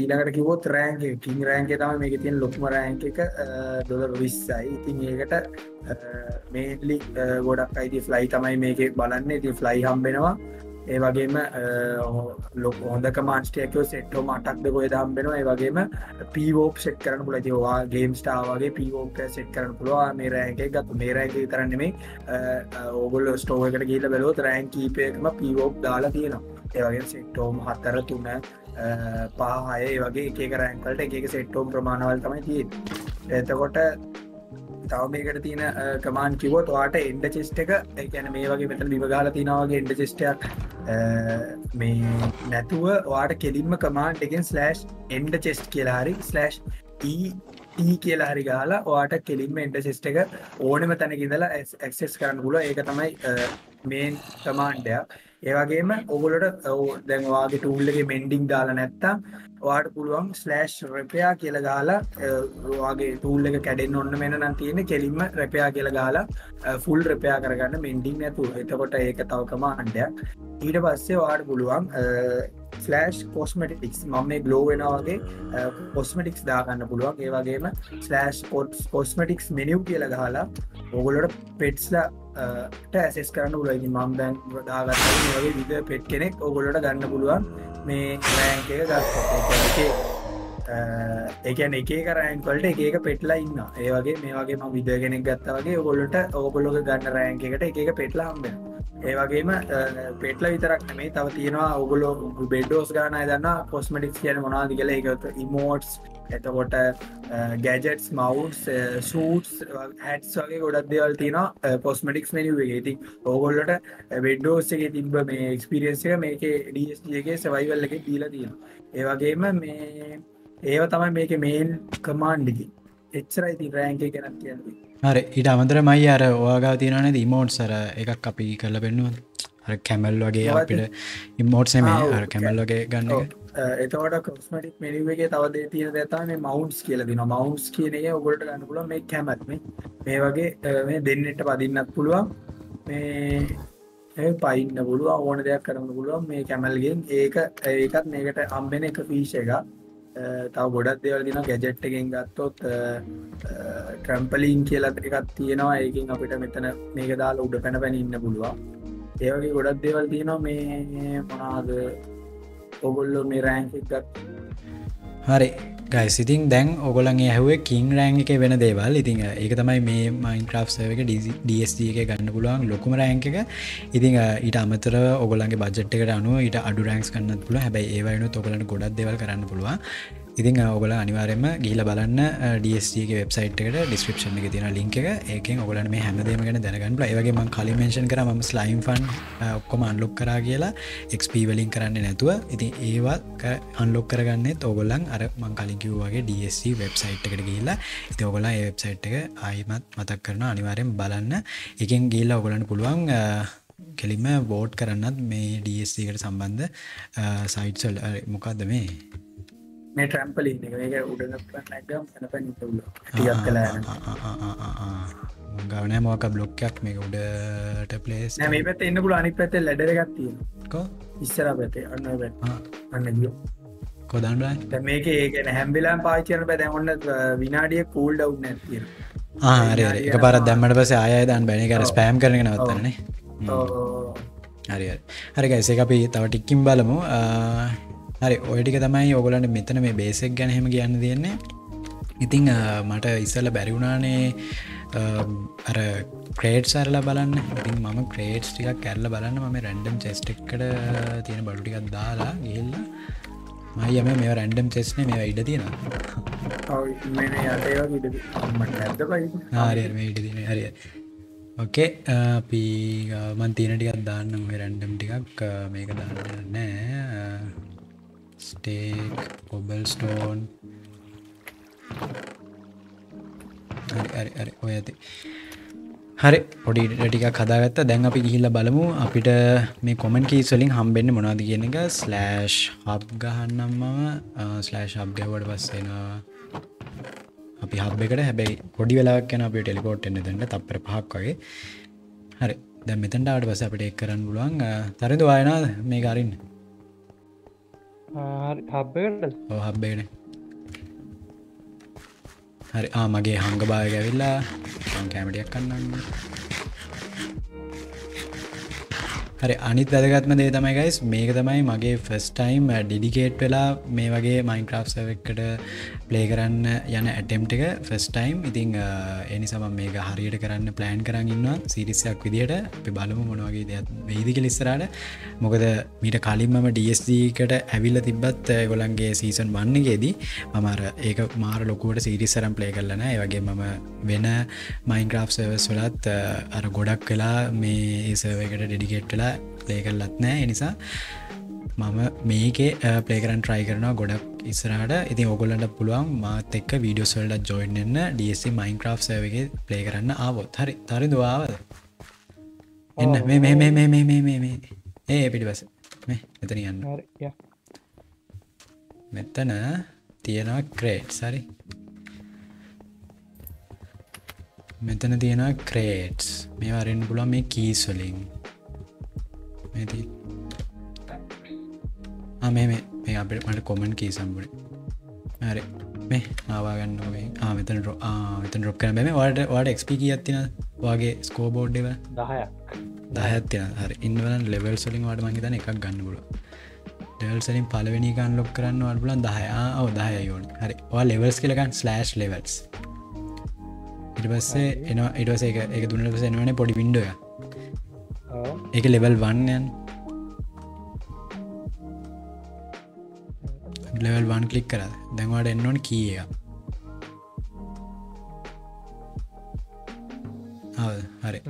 ඊළඟට කිවොත් රෑන්ක කින් රෑන්ක තම මේක තියෙන් ලොක්ම රෑන්ක එක. දොලර් විස්සයි. ඉතින් ඒකට මේලි ගොඩක් අයිති ෆ්ලයි තමයි මේක බලන්න. ඉති ෆ්ලයි හම්බෙනවා. ඒ වගේම ලොක හොඳක මාන්ස්ටයකෝ සෙට්ටෝ මටක්ද ගොය දම්බෙනවා ඒ වගේම පීවෝප් සෙට් කරන පුල තිවා ගේම් ස්ටාවගේ පීවෝප සෙට් කරන පුළුව මේ රෑක ගත් මේ රෑක තරන්නෙමේ ඕගොල් ස්ටෝකට කියල බැලෝ රෑන් කීපයකම පීවෝප් දාලා තියෙනවා. ඒවගේ සෙට්ටෝම් හත්තර තුන්න පාහය වගේ එක රෑන්කල්ට එක සෙට්ටෝම් ප්‍රමාණවල් තමයි තිය එතකොට තව මේකට තියෙන කමාන් කිවොත් වාට එන්ඩ චෙස්ට එක එකැන මේ වගේ මෙතන විවගාල තිනවාගේ එන්ඩ චෙස්ටයක් මේ නැතුව වාට කෙලින්ම කමාන්් එකෙන් ස්ලෑෂ් එන්ඩ චෙස්ට් කියලාරි ස්ලෑෂ් ඊ කියලා හරි ගාලා e, වාට කෙලින්ම එන්ඩ චෙස්ට එක ඕනම තැනකිදලා ඇක්සෙස් කරන්න පුල ඒක තමයි මේන් කමාන්්ඩයක් ඒවගේම ඔගොලට දැන්වාගේ ටූල්ලගේ මෙන්ඩිං දාලා නැත්තම් වාට පුළුවන් ස්ලෑෂ් රැපයා කියල ගාලා වාගේ තූල් එක කැඩෙන් ඔන්න මෙන නම් තියෙන කෙලින්ම රැපයා කියල ගාලා ෆුල් රැපයා කරගන්න මෙන්ඩිං ඇතු එතකොට ඒක තවකම අන්ඩයක් ඊට පස්සේ වාට පුළුවන් ෆලෑෂ් කොස්මටික්ස් මම මේ ගලෝ වෙනවාගේ කොස්මටික්ස් දාගන්න පුළුවන්. ඒවගේම ස්ලෑෂ් පොට්ස් කොස්මටික්ස් මෙනිව් කියල ගහලා ඔගොලට පෙට්ස්ලා ඇසෙස් කරන්න පුලයි මම් දැන් දාගන්න වගේ විද පෙට් කෙනෙක් ඔගොලට ගන්න පුළුවන් මේ රෑන්ක ගත් එකන එක කරෑන්වලට එක පෙටලා ඉන්න ඒවගේ මේ වගේ ම විදගෙනෙක් ගත්ත වගේ ඔගොලට ඕගොලොක ගන්න රෑන්කට එක පෙටලා හම්බෙන ඒවගේම පෙටල විතරක් මේ තව තියෙනවා ඔගොලෝ බෙඩ්ඩෝස් ගානය දන්න කොස්මටික්ස් කියන මොනාදි කල එකත ඉමෝට්ස් එතකොට ගැජටස් මවස් සූටස් හැටස් වගේ ගොඩක් දෙවල් තින පොස්මටික්ස් මෙනිුවගේ ති ඕගොල්ලට වෙඩ්ඩෝස් එක තිබ මේ එක්ස්පිරියන්ස එක මේක ඩස්ගේ සවයිවල් එක දීලා තියෙන ඒවගේම මේ ඒව තමයි මේක මේන් කමාන්්ඩිකි එච්චරයි ති රෑන්ක ගැනත් කියදී හර ඉට අමතර මයි අර ඕගා තියනන ඉමෝට් සර එකක් අපි කරල පෙන්නුව කැමල් වගේ අපිට ඉමෝට්සම කැමල් වගේ ගන්න එතවට කොස්මටික් මෙනිවගේ තවද තියෙන දතාම මවන්ස් කියල දින මවන්ස් කියනය ඔගොලට ගන්න පුළුව මේ කැමත්ම මේ වගේ මේ දෙන්නට පදින්නත් පුළුවන්. මේ පයින්න පුළුව ඕන දෙයක් කරන්න පුළුවන් මේ කැමල්ගෙන් ඒක ඒකත් මේකට අම්බෙන එක පිෂ එක තව ගොඩත් දෙවල් දින ගැජෙට් එකෙන් ගත්තොත් ට්‍රම්පලින් කියලත් එකත් තියෙනවා. ඒකින් අපිට මෙතන මේක දාලා උඩ පැන පැන ඉන්න පුළුවන්. ඒවගේ ගොඩක් දෙවල් තියෙනවා. මේ මොනාද ඔගොල්ලො මේ රෑන්ක් ගත් හරි. ගයිසිතින් දැන් ඔගොලන්ගේ ඇහුවේ කින් රෑන් එක වෙන දේවල්. ඉතිං ඒක තමයි මේ මයින්ක්‍රප් සවක DSD එක ගන්න පුළුවන් ලොකුම රෑන්ක එක. ඉතිං ඊට අමතර ඔගොලන්ගේ බජට්කට අනුව ඊට අඩු රෑන්ක්ස් කන්න පුල හැබයි ඒවයිනු තොකලට ගොඩක් දෙවල් කරන්න පුළුවන්. ඉතින් ඔගල අනිවාරෙන්ම ගීල බලන්න ඩස්ගේ වෙබ්සයිට් එකට ඩිස්ක්‍රපෂන් එක තින ලින්ක එක. ඒකෙන් ඔගලන් මේ හැමදේම ගැන දැනගන්න ඒවගේ මං කලිමේෂන් කර ම ස්ලයිම් ෆන් ඔක්කොම අන්ලොක් කරා කියලා. එක්ස්පී වලින් කරන්න නැතුව. ඉතින් ඒවත් අන්ලොක් කරගන්න ඔගොල්ලන් අර මං කලින්කිව වගේ ඩස්C වෙබ්සයිට් එකට ගිල්ලා ඉති ඔගොලා ඒ වෙබ්සයිට් එක අයිමත් මතක් කරන අනිවාරෙන් බලන්න. එකෙන් ගිල්ලා ඔගොලන්න පුළුවන් කෙලිම බෝඩ් කරන්නත් මේ ඩස්කට සම්බන්ධ සයිට්සල් මොකක්ද මේ? මේ ට්‍රම්පලින් එක. මේක උඩන නැගම් පැන පැන් තුල්ල ටියක් කලා ගවනෑ මොක බ්ලොක්කයක් මේ උඩට පලේස් මේ පැත් එන්න පුල අනි පැත්තේ ලැඩරගත්තිය කෝ? ඉස්සර පැතේ අන්න පැත් අන්න ගියෝ. කොදන්ඩ දැන් මේක ඒකන හැම්බිලාම් පාචන පැ ඔන්න විනාඩිය කූල් ඩව් නැතිය ආරය එක පරත් දැම්මට පස ආයදන් බැනි කර ස්පෑම් කරන නවත්තන්නේ හරි හරික එසේ අපි තව ටික්කිම් බලමු හරි ඔයටික තමයි ඔගොලන්ට මෙතන මේ බේසෙක් ගැන හෙම කියන්න තියෙන්නේ. ඉතිං මට ඉස්සල්ල බැරිවුණානේ අර ක්‍රේට් සැරල බලන්න. ඉතින් මම ක්‍රේට්ස් ටිකක් කැරල බලන්න. මම රැන්ඩම් චෙස්ටෙක්කට තියෙන බඩුටිකක් දාලා ගිල්ල මයම මේ රැන්ඩම් චෙස්න මේ ඉඩ තියෙන හරිය ඕකේ අපි මන් තියන ටිකක් දාන්න. රැන්ඩම් ටිකක් මේක දාන්න නෑ ස්ටේක් පොබල් ස්ටෝන් හරි ඔය ඇති. හරි පොඩි ටික කදාගත්ත දැන් අපි ගිහිල්ල බලමු. අපිට මේ කොමන් කීස්වලින් හම්බෙන්න්න මොනාද කියන එක. ස්ලෑෂ් හබ් ගහන්නම් මම ස්ලෑෂ් හබ් ගැවට පස්සෙනවා අපි හබ් එකට. හැබැයි පොඩි වෙලාක් යන අප ටෙලිපෝට් එන්න දෙන්න. තපර පහක් වගේ. හරි. දැ මෙතන්ටාට පස අපිට එක් කරන්න පුළුවන්. තරද වායනාද? මේ ගරින්න හබ්බට. හබ්බේන හරි ආ මගේ හංග භාය ඇවිල්ලා කෑමටියක් කන්නන්න හරි අනිත් වැදගත්ම දේ තමයි ගයිස් මේක තමයි මගේ ෆස්ටයිම් ඩිඩිකේට් වෙලා මේ වගේ මයින්ක්‍රෆ්සවක්කට ප්ලේ කරන්න යන ඇටෙම්ට එක ෆස්ටයිම් ඉතිං එනි සම මේක හරියට කරන්න ප්ලෑන් කරන්න ඉන්න සිරිස්සයක් විදිට අපි බලමු මොනවගේ දෙයක් වේදික ලිස්සරට මොකද මීට කලින්මම ඩස්කට ඇවිල්ල තිබත් ගොලන්ගේ සීසන් වන්නගේදී මමර ඒක මාර ලොකුවට සිරිස්සරම් ප්ලේ කරලන වගේ මම වෙන මයින්ක්‍රෆ් සවස් වලත් අර ගොඩක් වෙලා මේ ඒසවකට ඩෙඩිකේට් වෙලා ප්ලේ කරලත් නෑ එනිසා මම මේක පලේකරන් ට්‍රයි කරන ගොඩක් ඉස්සරට ඉති ඔගොලට පුළුවන් මාත එක්ක වීඩියෝ සල්ඩ ජොයින්න ඩස මයින්ක්‍රෆ් සවගේ පලේ කරන්න ආවොත්. හරි. තරි දවාවද එන්න මේ මේ මේ මේ මේ මේ මේ. ඒ පිටිබස මේ එතන යන්න. මෙත්තන තියෙනවා ක්‍රේට් සරි මෙතන තියෙන ක්‍රේට්ස් මේ වරෙන් පුලන් මේ කීස්වලින් මෙති මේ මේ අපට මට කොමන් කී සම්බට හරි. මේ ආවාගන්න මේ ආමතන ආතන රොක් කන බැම වාට වාට එක්පි කියත්තින වගේ ස්කෝබෝඩ්ඩව දහයක්. දහත්තින හරි. ඉන්වලන් ලෙවල් සලින් වාට මගේ තන එකක් ගන්න පුල ෙල්සලින් පලවෙනි ගන්න ලොක් කරන්න වට පුලන් දහයා. අව දහය යෝන් හරි. වා ලෙවල්ස් කියලකන් ස්ලෑස්් ලෙවල්ස් ඉටපස්සේ එනවා ඉටස එක දුන්නපස එනවන පොඩි විින්ඩුව එක. ලෙවල් වන්නයන් ලෙවල් වන් කලික් කර දැන්වාට එන්නවන කිය හරි.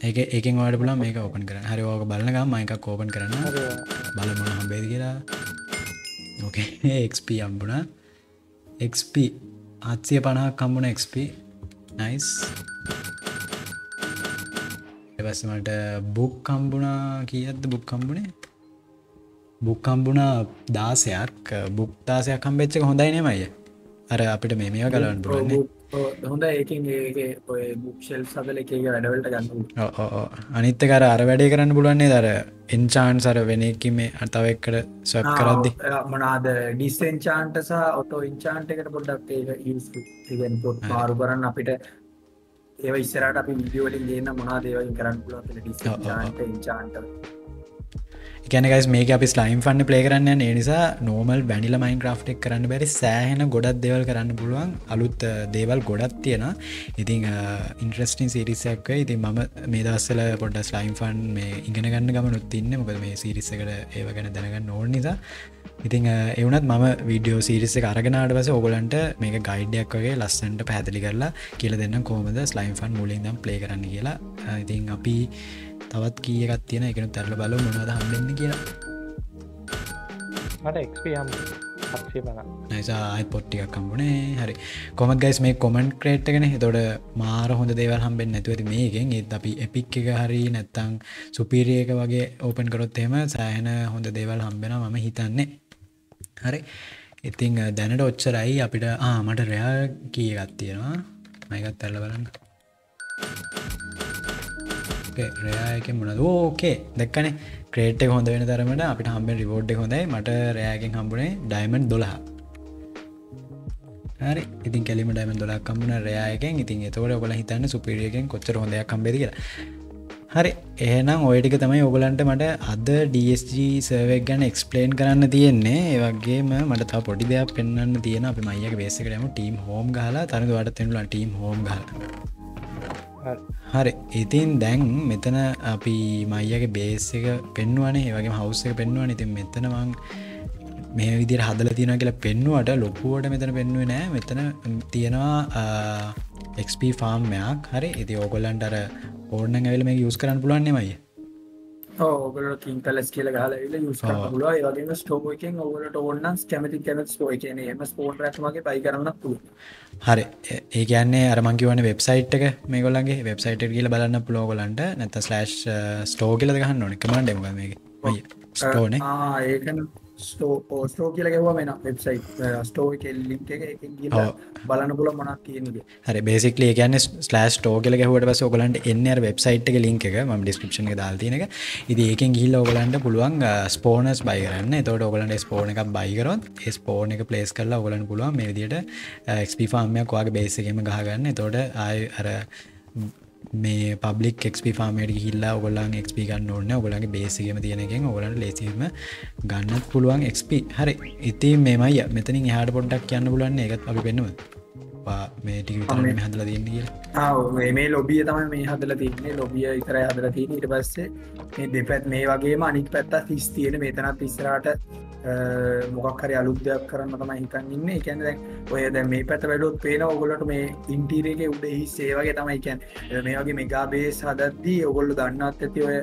ඒක ඒකෙන් වාට පුලා මේක ඕපන් කරන හරි ඕක බලනගම් මයික කෝපන් කරන්න. බලමොන හම්බේද කියලා. ඕකේ එක්ප අම්බුණ එක්ප අත්සිය පණහක් කම්බුණ එක්ප නයිස් එවස්සමට බුක් කම්බුණා කියද්ද බුක් කම්බුණේ බුක්කම්බුණා දාසයක්. බුක්තාසයක් කම්බෙච්චක හොඳයි නෙමයි අර අපිට මේ මේවා කලන්න පුලන්නේ හොඳ ඒ බුක්ෂෙල් සදල එකගේ වැඩවලට ගන්න අනිත්ත කර අර වැඩේ කරන්න පුළුවන්නේ දර එන්චාන් සර වෙනකි මේ අතවක්කට ස්වැප් කරද්දි. මනාද ඩිස්සෙන්චාන්ට සහ ඔටෝ ඉන්චාන්ට එකට පොඩ්ඩක් ඒක පොට් මාරු කරන්න අපිට ඒ ඉස්සරට අපි විඩියෝලින් ගන්න මොනා දේවලින් කරන්න පුළුව ඩිස්චාන්ට ඉන්චාන්ට එකනගස් මේක අපි ස්ලයිම් ෆන්න ප්ලේ කරන්න ඒ නිසා නෝමල් බැනිල මයින් ක්‍රෆ්ටෙක් කරන්න බැරි සෑහෙන ගොඩත් දෙවල් කරන්න පුළුවන්. අලුත් දේවල් ගොඩත් තියෙන ඉතිං ඉන්ට්‍රස්ටින් සිරිසක්ක ඉතින් මම මේ දස්සල පොඩ ස්ලයිම් ෆන් මේ ඉගෙන ගන්න ගම නුත්තින්න මොකද මේ සිරිස්සකට ඒව ගැන දැනගන්න ඕන නිසා. ඉතිං එවනත් මම වීඩියෝ සිරිස කරගෙනට පස ඔගලන්ට මේක ගයිඩයක් වගේ ලස්සන්ට පැහැදිලි කරලා කියල දෙන්න කෝමද ස්ලයිම් ෆන් මුලින් දම් ප්ලේ කරන්න කියලා. ඉතින් අපි තවත් කියකත් තියෙන එකනු තැරල බල මොනවද හම්බෙන්න කියලා. මට එක්පම් හක්ෂේ බලා. නයිසා අයි පොට්ටිකක් කම්බුණේ හරි. කොමත් ගයිස් මේ කොමන්ට් ක්‍රේට්ගෙන තොට මාර හොඳ දේවල් හම්බෙන් නැතුවති මේකෙන් ඒත් අපි එපික් එක හරි නැත්තං සුපිරියක වගේ ඕපන් කරොත් එෙම සෑහන හොඳ දේවල් හම්බෙන මම හිතන්නේ. හරි. ඉතිං දැනට ඔච්චරයි අපිට ආමට රයා කියගත් තියෙනවා. මයකත් ඇල්ල බලන්න රයායක මොනද ඕකේ. දෙක්කන. ක්‍රේට් හොඳ වෙන තරමට අපිට හම්බෙන් රිවෝඩ් හොඳයි. මට රෑගෙන් හම්බුණේ ඩයිමන්් දොලා හරි. ඉතින් කෙලිම ඩයිම දොලක් කම්බුණ රයායකෙන් ඉතින් එතවට ඔබල හිතන්න සුපිරියගෙන් කොච්චර හොඳයක් කම්බෙද කියලා. හරි. එහෙනම් ඔයටික තමයි ඔගලන්ට මට අද DSG සර්වක් ගැන එක්ස්පලේන් කරන්න තියෙන්නේ. ඒවගේම මට තා පොඩි දෙයක් පෙන්න්න තියෙන අපි මයික බේසකරම ටීම් හෝම් ගහලා තරද වට තෙනුලා ටීම් හෝම් ගල හරි. ඉතින් දැන් මෙතන අපි මයියගේ බේස එක පෙන්වනේ ඒවගේ හවස එක පෙන්වන ඉතින් මෙතනවන් මේ විදිර හදල තියෙන කියලා පෙන්නුවට ලොකුවට මෙතන පෙන්ුවේ නෑ. මෙතන තියෙනවා එක්ප ෆාර්ම්මයක් හරි. ඉති ඕගොල්ලන්ටර ඕර්න ඇවල මේ යුස් කරන්න පුළුවන්න්නේ ඕගලට කින් කලස් කියල ගහල යුස් පුල වගේ ස්ටෝක එකෙන් ඔගලට ඔන්න කැමති කැම ස්ටෝ කියන එම ස්පෝට් රැමගේ පයි කරන්න පුළ හරි. ඒ කියන්නේ අරමංකිවන වෙබ්සයිට් එක මේ ගොල්ලගේ වෙබ්සයිට කියල බලන්න පුලෝගලන්ට නැත ස්ලෑශ් ස්ටෝ කියල ගහන්න ඕන. කමන්ඩ මේ ස්ටෝන ඒකන ස්ටෝ ස්ටෝ කියල ගැව මෙන වෙබ්සයිට් ස්ටෝ ලින්ක් එක බලන්න පුල මොනක් කියනගේ හරි බේසිකල කියන්න ස්ලස් ටෝ කියල ගැහුවට පස ඔගලන්ට එන්නර් වෙබ්සයිට් එක ලින්ක් එක ම ඩිස්ක්‍රපෂන එක දාල්තින එක. ඉති ඒකෙන් ගිල්ල ඔගලන්ට පුළුවන් ස්පෝනස් බයිරන්න තොට ඔගලන්ට ස්පෝන එකක් බයිකරොත් ස්පෝන එක පලේස් කරලා ඔගලන් පුළුවන් මේ විදියට එක්ස්පි ෆාර්මයක් වගේ බේසකම ගහගන්න. තොට ආය අර මේ පබ්ලික් එක්ප ෆාමට හිල්ලා ඔගොල්ලන් එක්ප ගන්න ඕන්න ඔගලන්ගේ බේසිගම තියෙනකෙන් ඔගලන්ට ලේසිම ගන්නත් පුළුවන් එක්ප හරි. ඉති මේමයි. මෙතනින් හට පොඩ්ඩක් කියන්න පුලන්න එකත් අපි පෙන්නුව මේ ටික විතරම හදල තියන්න කිය මේ ලොබිය තමයි මේ හදල තින්නේ ලොබිය ඉතර හදල තියන ඉට පස්සේ මේ දෙපැත් මේ වගේම අනික් පැත්තා තිස් තියෙන. මේතනත් ඉස්සරට මොකක්හරි අලුද්‍යයක් කරන්න තම හිතන් ඉන්න. එකැන දැන් ඔය දැ මේ පැත වැඩුත් පේන ඔගොලට මේ ඉන්ටීරේගේ උඩ හි සේවගේ තමයි. එකැන් මේ වගේ මෙගා බේස් හදද්දී ඔගොල්ල දන්නත් ඇති ඔය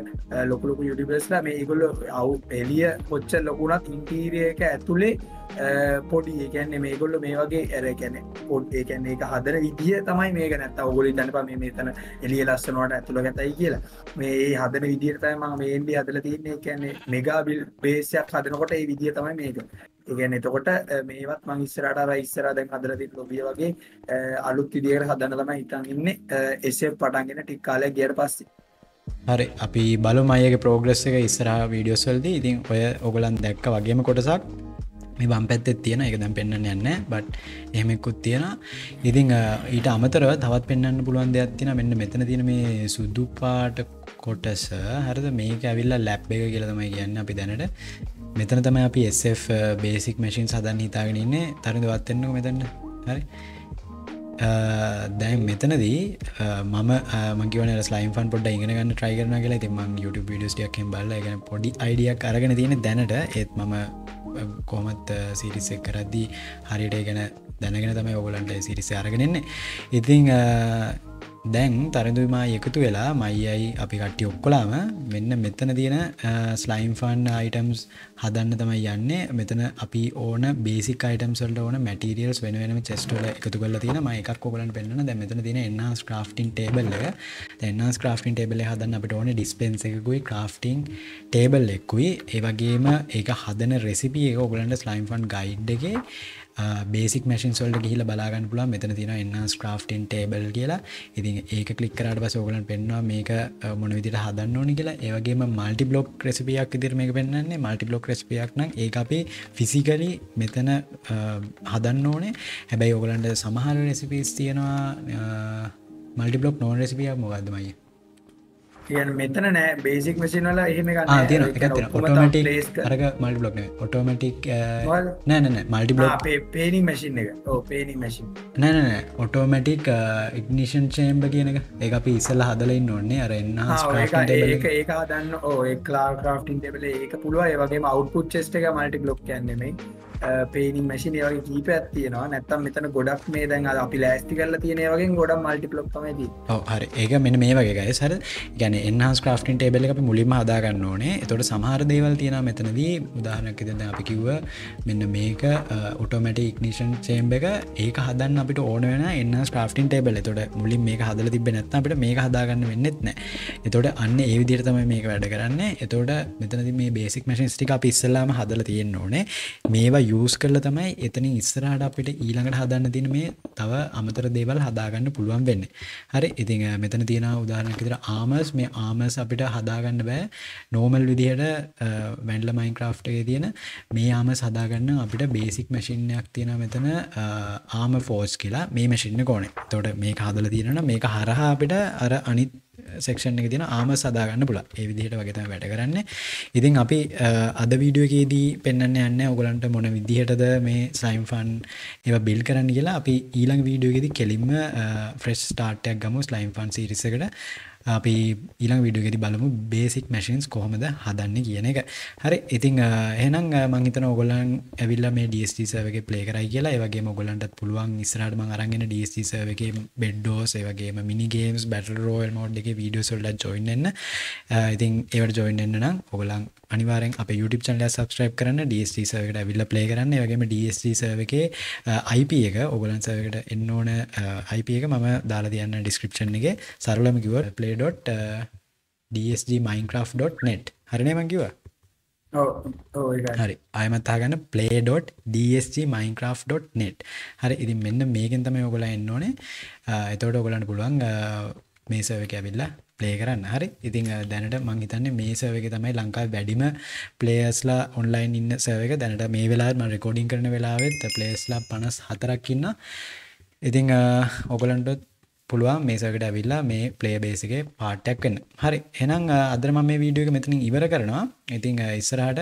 ලොකුලොකු යුඩිබස්ලා මේ ඉගොල්ල අවු එලිය කොච්ච ලොකුණත් ඉන්ටීරියක ඇතුළේ පොඩි ඒකැන්නේ මේගොල්ල මේ වගේ ඇරකැන පොඩ් ඒකැන්නේ එක හදර විදිිය තමයි මේක නැත්ත ඔගොලි දැනප මේ මේතන එලිය ලස්සනවට ඇතුළ ගැතයි කියලා. මේ හදන විදිරතම මේන්ඩි හදල තියන්නේ. කැන්නේ මෙගාබිල් බේසයක් හදනකොට ඒ විදිිය තමයි මේක. ඉගැන එතකොට මේවත් මං ඉස්සරට ඉස්සර දැන් හදරදි ලොබිය වගේ අලුත් විදියට හදන්න තම හිතන් ඉන්න. එසේ පටන්ගෙන ටික් කාලය ගියට පස්සේ. හරි අපි බලු මයගේ ප්‍රෝග්‍රෙස් එක ඉස්සරහ වීඩියෝස්වල්ද ඉතින් ඔය ඔගලන් දැක්ක වගේම කොටසක්. මේ බම් පැත්තෙත් තියෙන එක දැම් පෙන්න්න යන්න බට් එහෙමෙකුත් තියෙන ඉතිං ඊට අමතරව තවත් පෙන්න්න පුළුවන් දෙයක් තින මෙන්න මෙතන තියෙන මේ සුද්දු පාට කොටස. හරද? මේක ඇවිල්ලා ලැබ් එක කියලතමයි කියන්න අපි දැනට. මෙතන තමයි අපි SF බේසික් මැසින් සදන් හිතාගෙන ඉන්නේ. තරද වත්තෙන්න්නක මෙතන්න හරි? දැන් මෙතනදී මම මකිවන ස්ලයිම් පොඩ ඉගෙනගන්න ට්‍රයිකරන කියලා. තිම YouTube විඩියස්ටියක් බල්ල ගෙන පොඩි අයිඩියක් අරගෙන තියෙන දැනට ඒත් මම කොමත් සිරිස්සෙක් කරද්දී හරිට ගැන දැනගෙන තමයි ඔගලන්ට සිරිස අරගෙනන්නේ ඉතිං දැන් තරදුමා එකතු වෙලා මයියි අපි කට්ටි ඔක්කොලාම මෙන්න මෙතන තියෙන ස්ලයිම් ෆන් අයිටම්ස් හදන්න තමයි යන්න. මෙතන අපි ඕන බේසික් අයිටම්සල්ට ඕන මටිරියල්ස් වෙන වෙනම චෙස්ටල එකතු කල තින මයිකක් කොලන් පෙන්න්න දැ මෙතන තින එන්නස් ක්‍රෆ්ටින් ටේබල් එක. එන්නස් ක්‍රෆ්ටින් ටේබල හදන්න අපට ඕන ඩිස්පෙන්ස එකකුයි ක්‍රෆ්ටිං ටේබල් එක්කුයි. ඒවගේම ඒක හදන රෙසිපිය එක ඔගලන්ට ස්ලයිම් ෆන් ගයිඩ් එක. බේසික් මැසින් සොල්ට ගහිල බලාගන්න පුලා මෙතන තින එන්නස් ක්‍රෆ්ටන් ටේබල් කියලා. ඉතින් ඒක කලික්කරට පස ඕගලන් පෙන්වා මේක මොන විදිට හදන්න ඕනි කියලා. ඒවගේම මල්ටි බ්ලොක් රෙසිපියක් දිර මේ පෙන්න්නේ මල්ටි බ්ලොක් රෙස්පියක් නම් ඒ අපේ ෆිසිකලි මෙතන හදන්න ඕනේ. හැබැයි ඔගලන්ට සමහර රෙසිපිස් තියෙනවා මල්ටි බ්ලොක් නෝන් රෙසිපියක් මොකක්දමයි ගැන මෙතන නෑ. බේසික් මසින් වල එහෙම එක ඔටෝමටික් අරක මල්ි බ්ලොක් ඔටෝමටික් නෑනන මල්ටි බ්ලොක් පේනි මසින් එක. පේනි මසින් නෑනන ඔටෝමටික් ඉක්නිෂන් චේම්බ කියන එක. ඒ අපි ඉස්සල්ල හදලයින්න ඔන්නේ අරන්න ඒක දන්න ඕ ලා ක්‍රෆ්ටින් ටෙබල ඒක පුළුව ඒවගේ අවුපුට් චෙස්ට එක මල්ටි බ්ලොක් කියන්නෙමයි පේනි මසින වගේ කීප ඇත්තියනවා නැත්තම් මෙතන ගොඩක් මේ දැන් අපි ලෑස්ති කරල තියෙන වගේ ගොඩක් මල්ටි ලොක්මද හරි. ඒක මෙන මේ වගේ ගයි සර ගැන එන්හස් ක්‍රෆ්ටින් ටේබල අපි මුලින්ම හදාගන්න ඕනේ. එතොට සමහර දේවල් තියෙන මෙතනදී. උදාහනක දෙන්න අපි කිව්ව මෙන්න මේක ඔටෝමට ඉක්නිෂන් චේම්බ එක. ඒක හදන්න අපිට ඕන වෙන එන්න ස්ක්‍රෆ්ටින් ටේබල තොට මුලින් මේ හදල තිබ නැත්ත අපට මේ හදාගන්න වෙන්නෙත් නෑ එතොට අන්න ඒ විදිර තමයි මේක වැඩ කරන්න. එතෝට මෙතනති මේ බේසික් මශන් ස්ටික අපි ඉස්සල්ලාම හදල තියෙන්න ඕනේ. මේවා යස් කරල තමයි එතනින් ඉස්සරහට අපිට ඊළඟට හදන්න තින මේ තව අමතර දේවල් හදාගන්න පුළුවන් වෙන්න. හරි ඉතිං මෙතන තියෙන උදාහරණකිතර ආමස් මේ ආමස් අපිට හදාගන්න බෑ. නෝමල් විදිහට වැන්ඩල මයින් ක්‍රාෆ්ටගේ තියෙන මේ ආම සදාගන්න අපිට බේසික් මැසිිනයක් තියෙන මෙතන ආම ෆෝස් කියලා. මේ මැසිින්න කෝනේ තොට මේ හදල තියෙන මේක හරහා අපිට අර අනිත් සෙක්ෂන් එක තින ආම සදාගන්න පුල ඒ විදිහට වගේතම වැඩ කරන්න. ඉතින් අපි අද වීඩියෝකේදී පෙන්න්න යන්න ඔගලන්ට මොන විදිහටද මේ සයිම් ෆන් ඒ බිල් කරන්න කියලා. අපි ඊළඟ වීඩියෝගෙදි කෙලින්ම ෆ්‍රෙස් ස්ටාර්ටයක් ගමු ස්ලයිම් ෆන් සිරිසකට අපි ඊළඟ විඩියගෙති බලමු බේසික් මැසින්ස් කොහොමද හදන්න කියන එක. හරි ඉතිං එහනම් මංහිතන ඔගොලන් ඇවිල්ල මේ ඩස්ටසවගේ පලේ කරයි කියලා. ඒවගේ මොගොලන්ටත් පුළුවන් ඉස්රටම අරගෙන ඩස්ටසවගේ බෙඩ්ඩෝස් ඒවගේ මිනිගේම්ස් බැටල් රෝල් මෝඩ් එක වීඩියෝ සොල්ඩ ජොයින්න ඉතින් ඒවට ජොයින්න නම් ඔගොලන් අනිවාරෙන් අප YouTube චනල සබස්ක්‍රයිබ් කරන්න DST සර්කට විල්ල ප්ලේ කරන්න. වගේම DST සර්ව එක IP එක ඔගලන් සර්කට එන්න ඕන IP එක මම දාලා තියන්න ඩිස්ක්‍රපෂන් එක. සරලම කිව play.dsgminecraft.net හරිනය මංකිව හරි. අයමත්තාගන්න play.dsgminecraft.net හරි ඉතින් මෙන්න මේකෙන් තම ඔගොල එන්න ඕනේ. එතවට ඔගලන්න පුළුවන් මේ සර්ව එක ඇවිල්ලා ප්ලේ කරන්න. හරි. ඉතිං දැනට මංහිතන්නේ මේ සවක තමයි ලංකා වැඩිම පලේස්ලා ඔන්ලයින් ඉන්න සවක දැනට මේ වෙලාම රෙකෝඩින් කරන වෙලාවෙත් පලේස්ලා පනස් හතරක්කින්න ඉතිං ඔගලන්ටත් පුළුවන් මේසකට ඇවිල්ලා මේ පලේ බේසිගේ පාටයක් වෙන්න. හරි. එනම් අදරම මේ වීඩියෝ එක මෙතනින් ඉවර කරනවා. ඉතිං ඉස්සරහට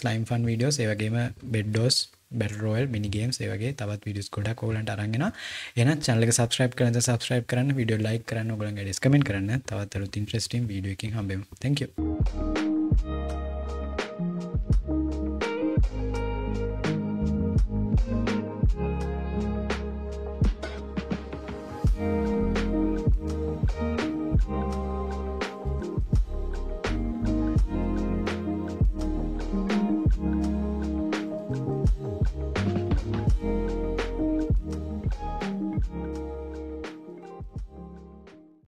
ස්ලයිම් ෆන් වීඩියෝ ඒවගේම බෙඩ්ඩෝස් බැරෝල් මිනිගේම් ඒවගේ තවත් විඩියස් ගොඩක් කෝලට අරගෙන එන චනලක සබස්ක්‍රයිප් කරන සබස්ක්‍රයිප් කරන්න විඩියෝ ලයි කරන්න ගොලන් ඩස්කමෙන් කරන්න. තවත්තරු ඉන්ට්‍රස්ටම් වීඩියකින් හම්බෙම. තැක